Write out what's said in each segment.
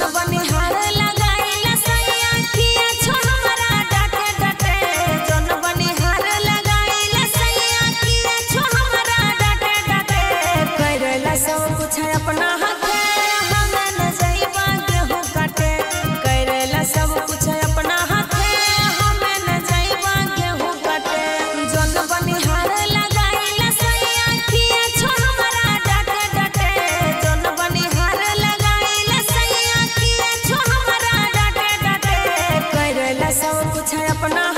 of an For now.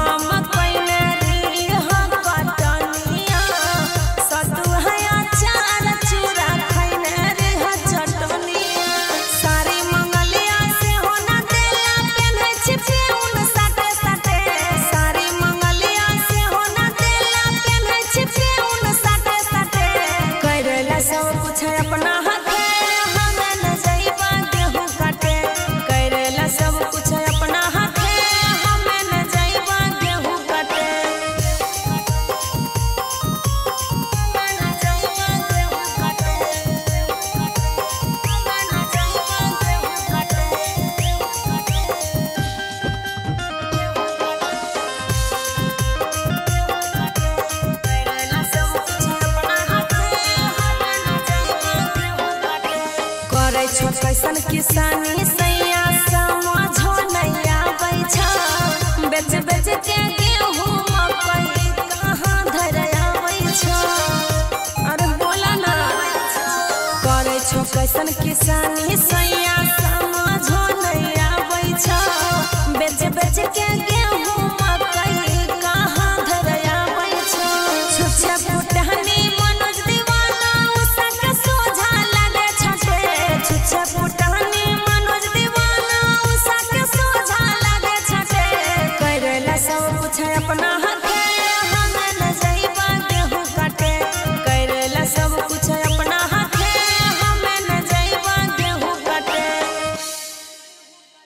कैसन किसानी सैया समझो बेच बेच के गेहूँ मकई कहाँ अरे बोला ना कैसन किसानी सैया